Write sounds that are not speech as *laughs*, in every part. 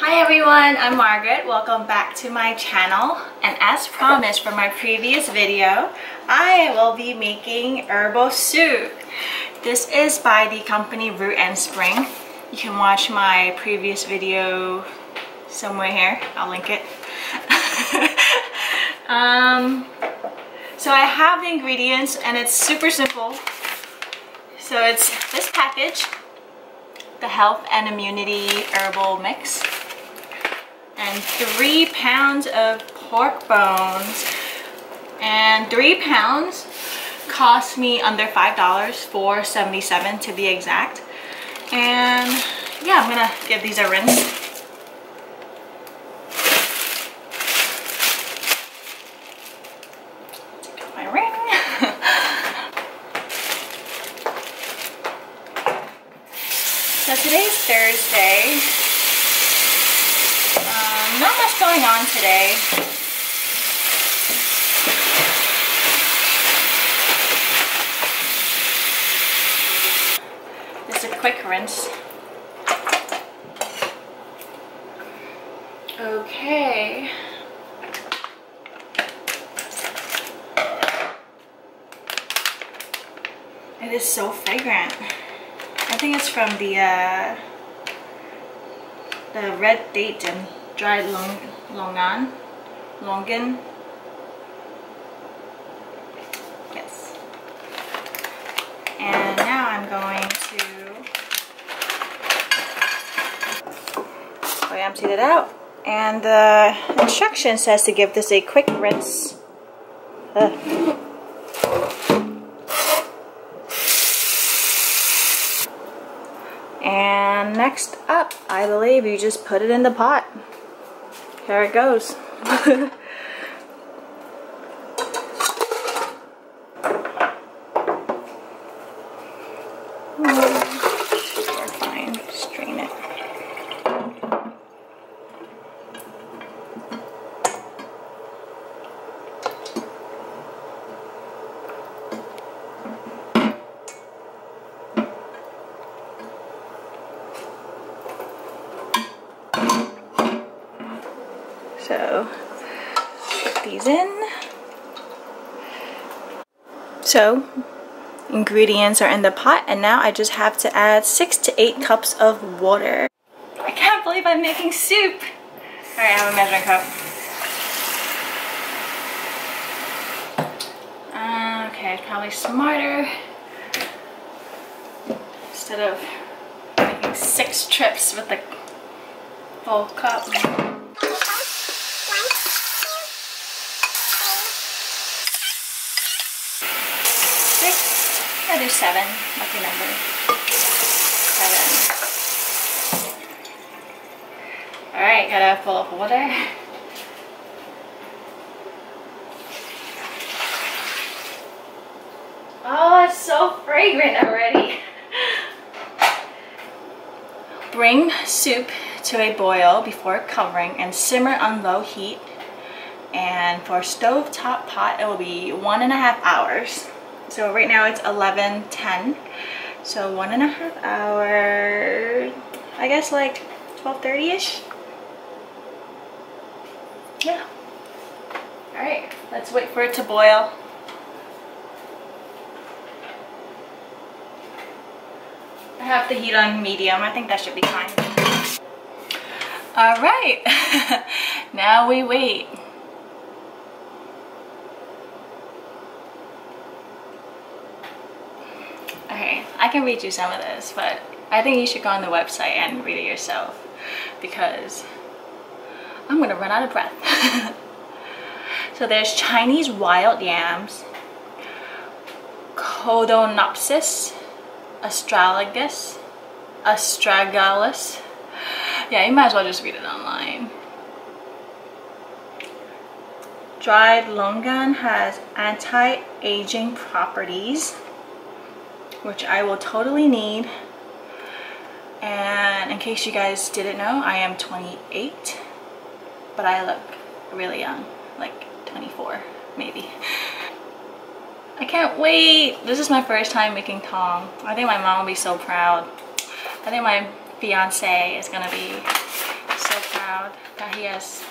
Hi everyone, I'm Margaret. Welcome back to my channel. And as promised from my previous video, I will be making herbal soup. This is by the company Root and Spring. You can watch my previous video somewhere here. I'll link it. *laughs* um, so I have the ingredients and it's super simple. So it's this package, the Health and Immunity Herbal Mix, and three pounds of pork bones. And three pounds cost me under $5, four seventy-seven to be exact. And yeah, I'm gonna give these a rinse. My ring. *laughs* So today's Thursday. Not much going on today. Just a quick rinse. Okay. It is so fragrant. I think it's from the uh, the red date and dried long longan, longan. Yes. And now I'm going to I emptied it out. And the instruction says to give this a quick rinse. Ugh. And next up, I believe you just put it in the pot. Here it goes. *laughs* fine, strain it. So put these in. So ingredients are in the pot and now I just have to add six to eight cups of water. I can't believe I'm making soup. All right, I have a measuring cup. Okay, probably smarter instead of making six trips with the full cup. There's seven. Lucky number. Seven. Alright, gotta full of water. Oh, it's so fragrant already. Bring soup to a boil before covering and simmer on low heat. And for stove top pot, it will be one and a half hours. So right now it's 11.10. So one and a half hour, I guess like 12.30ish. Yeah. All right, let's wait for it to boil. I have the heat on medium. I think that should be fine. All right, *laughs* now we wait. Okay, I can read you some of this, but I think you should go on the website and read it yourself because I'm gonna run out of breath. *laughs* so there's Chinese wild yams, Codonopsis, astragalus, astragalus. Yeah, you might as well just read it online. Dried longan has anti-aging properties which I will totally need. And in case you guys didn't know, I am 28, but I look really young, like 24 maybe. I can't wait. This is my first time making tong. I think my mom will be so proud. I think my fiance is gonna be so proud that he has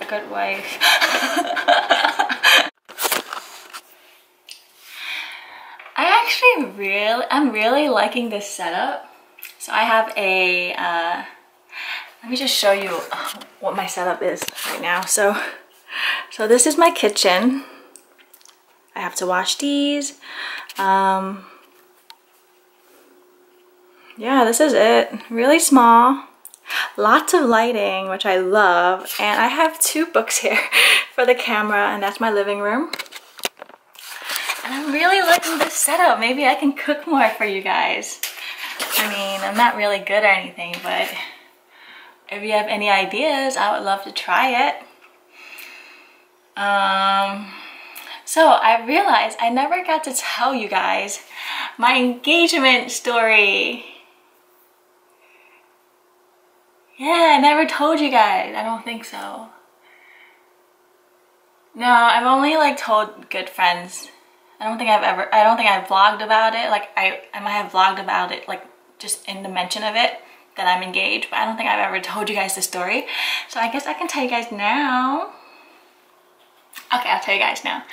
a good wife. *laughs* I actually really, I'm really liking this setup. So I have a, uh, let me just show you what my setup is right now. So, so this is my kitchen. I have to wash these. Um, yeah, this is it. Really small. Lots of lighting, which I love. And I have two books *laughs* here for the camera, and that's my living room. I'm really liking this setup. Maybe I can cook more for you guys. I mean, I'm not really good or anything, but if you have any ideas, I would love to try it. Um, so I realized I never got to tell you guys my engagement story. Yeah, I never told you guys. I don't think so. No, I've only like told good friends. I don't think I've ever, I don't think I've vlogged about it. Like I, I might have vlogged about it like just in the mention of it that I'm engaged, but I don't think I've ever *laughs* told you guys the story. So I guess I can tell you guys now. Okay, I'll tell you guys now.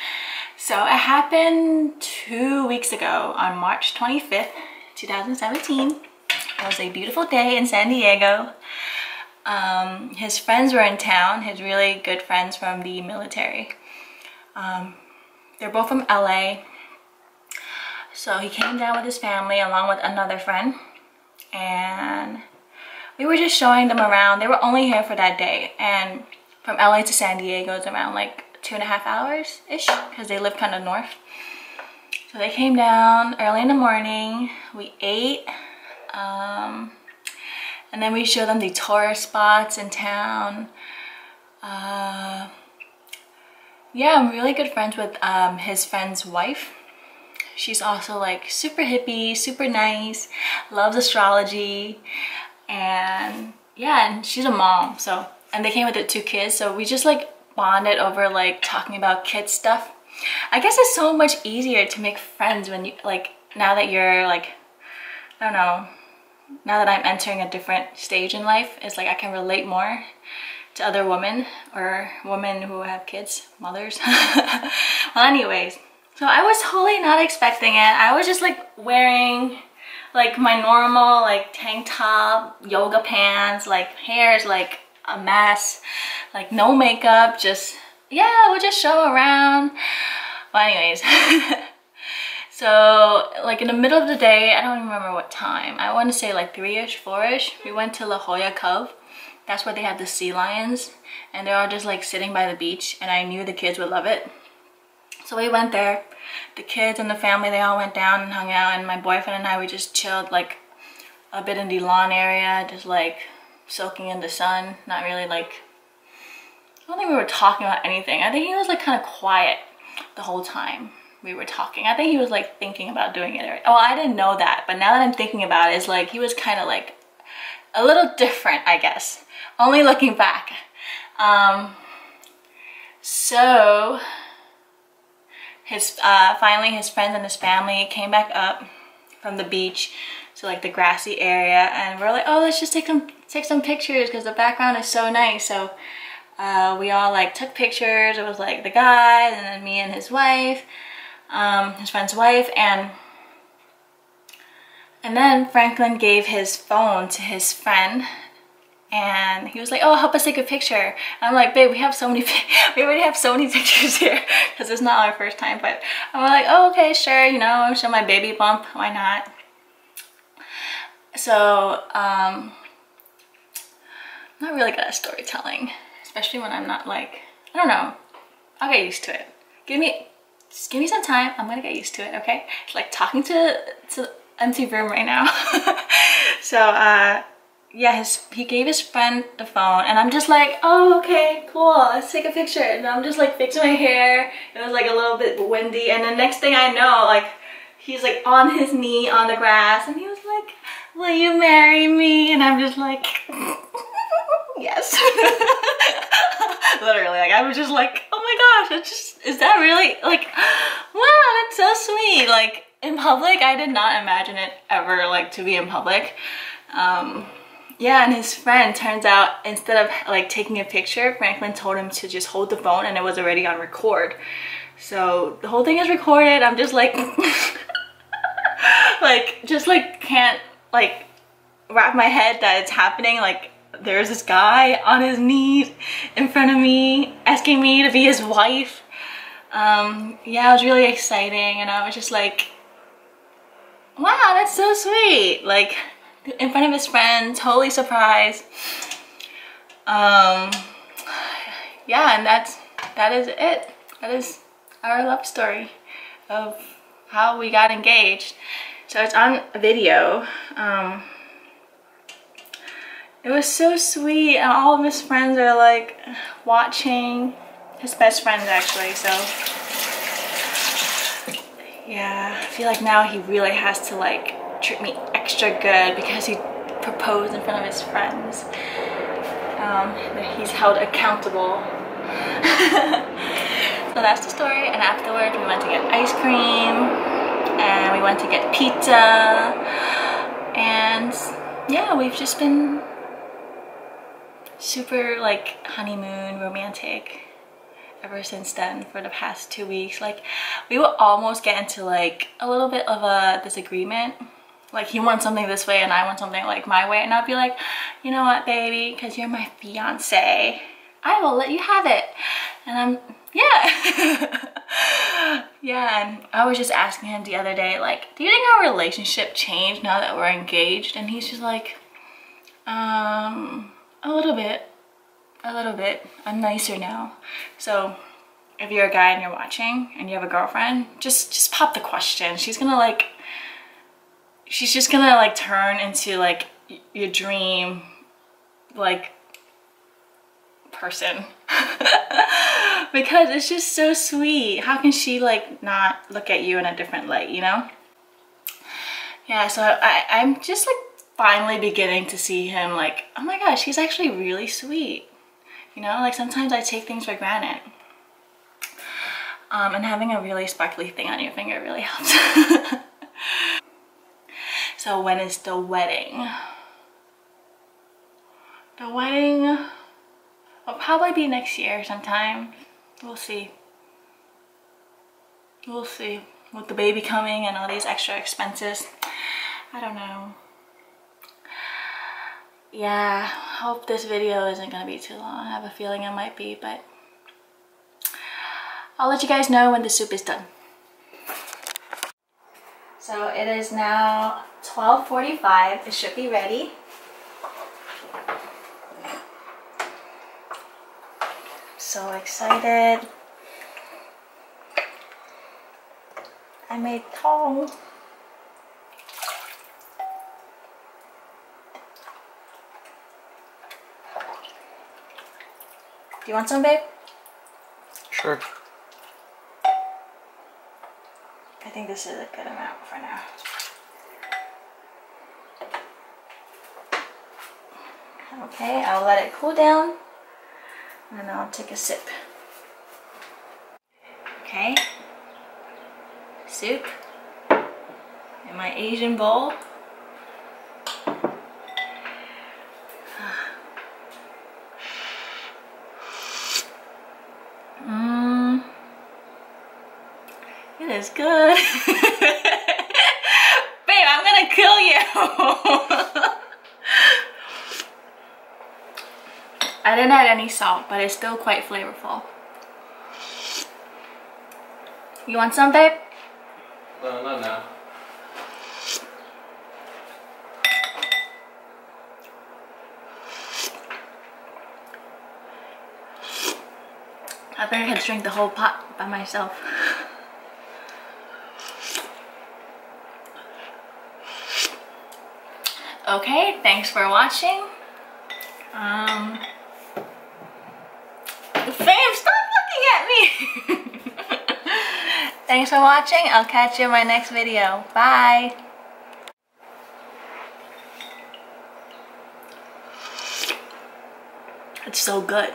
So it happened two weeks ago on March 25th, 2017. It was a beautiful day in San Diego. Um, his friends were in town, his really good friends from the military. Um, they're both from LA. So he came down with his family along with another friend. And we were just showing them around. They were only here for that day. And from LA to San Diego is around like two and a half hours-ish because they live kind of north. So they came down early in the morning. We ate. Um, and then we showed them the tourist spots in town. Uh, yeah, I'm really good friends with um, his friend's wife. She's also like super hippie, super nice, loves astrology. And yeah, and she's a mom. So, and they came with the two kids. So we just like bonded over like talking about kid stuff. I guess it's so much easier to make friends when you like now that you're like I don't know now that I'm entering a different stage in life, it's like I can relate more to other women or women who have kids, mothers. *laughs* well, anyways, so I was totally not expecting it. I was just like wearing like my normal like tank top, yoga pants, like hair is like a mess, like no makeup, just, yeah, we'll just show around. Well, anyways, *laughs* So like in the middle of the day, I don't remember what time. I want to say like 3ish, 4ish. We went to La Jolla Cove. That's where they have the sea lions. And they're all just like sitting by the beach. And I knew the kids would love it. So we went there. The kids and the family, they all went down and hung out. And my boyfriend and I, we just chilled like a bit in the lawn area. Just like soaking in the sun. Not really like... I don't think we were talking about anything. I think he was like kind of quiet the whole time we were talking. I think he was like thinking about doing it. Oh, I didn't know that, but now that I'm thinking about it, it's like he was kind of like a little different, I guess. Only looking back. Um, so his uh, finally his friends and his family came back up from the beach to like the grassy area and we're like oh let's just take some take some pictures because the background is so nice so uh, we all like took pictures it was like the guy and then me and his wife um, his friend's wife, and and then Franklin gave his phone to his friend and he was like, oh, help us take a picture. And I'm like, babe, we have so many, *laughs* we already have so many *laughs* pictures here because it's not our first time. But I'm like, oh, okay, sure, you know, show my baby bump, why not? So, um, I'm not really good at storytelling, especially when I'm not like, I don't know, I'll get used to it. Give me, just give me some time. I'm gonna get used to it, okay? It's like talking to, to empty room right now. *laughs* so, uh, yeah, his, he gave his friend the phone and I'm just like, oh, okay, cool, let's take a picture. And I'm just like fixing my hair. It was like a little bit windy. And the next thing I know, like, he's like on his knee on the grass and he was like, will you marry me? And I'm just like, *laughs* yes. *laughs* Literally, like I was just like, oh my gosh, it's just, is that really, like, *gasps* wow, that's so sweet. Like in public, I did not imagine it ever like to be in public. Um, yeah, and his friend turns out instead of like taking a picture, Franklin told him to just hold the phone and it was already on record. So the whole thing is recorded. I'm just like, *laughs* like, just like can't like wrap my head that it's happening. Like there's this guy on his knees in front of me asking me to be his wife. Um, yeah, it was really exciting and I was just like, wow, that's so sweet. Like in front of his friend, totally surprised. Um, yeah, and that's, that is it. That is our love story of how we got engaged. So it's on video. Um, it was so sweet and all of his friends are like watching. His best friends actually, so yeah, I feel like now he really has to like treat me extra good because he proposed in front of his friends. Um, that he's held accountable. *laughs* so that's the story and afterwards we went to get ice cream and we went to get pizza and yeah we've just been super like honeymoon romantic ever since then for the past two weeks. Like we will almost get into like a little bit of a disagreement. Like he wants something this way and I want something like my way. And I'll be like you know what baby? Because you're my fiance. I will let you have it. And I'm yeah. *laughs* Yeah and I was just asking him the other day like do you think our relationship changed now that we're engaged? And he's just like um a little bit a little bit. I'm nicer now. So if you're a guy and you're watching and you have a girlfriend, just just pop the question. She's gonna like, she's just gonna like turn into like your dream, like person. *laughs* because it's just so sweet. How can she like not look at you in a different light, you know? Yeah, so I, I'm just like finally beginning to see him like, oh my gosh, he's actually really sweet. You know, like sometimes I take things for granted. Um, and having a really sparkly thing on your finger really helps. *laughs* so when is the wedding? The wedding will probably be next year sometime. We'll see. We'll see. With the baby coming and all these extra expenses. I don't know yeah, hope this video isn't gonna be too long. I have a feeling it might be, but I'll let you guys know when the soup is done. So it is now 12.45. It should be ready. So excited. I made tong. Do you want some, babe? Sure. I think this is a good amount for now. Okay, I'll let it cool down and I'll take a sip. Okay, soup in my Asian bowl. Is good. *laughs* Babe, I'm gonna kill you. I didn't add any salt, but it's still quite flavorful. You want some, babe? No, not now. I think I could drink the whole pot by myself. *laughs* Okay, thanks for watching. Um, fam, stop looking at me! *laughs* thanks for watching. I'll catch you in my next video. Bye! It's so good.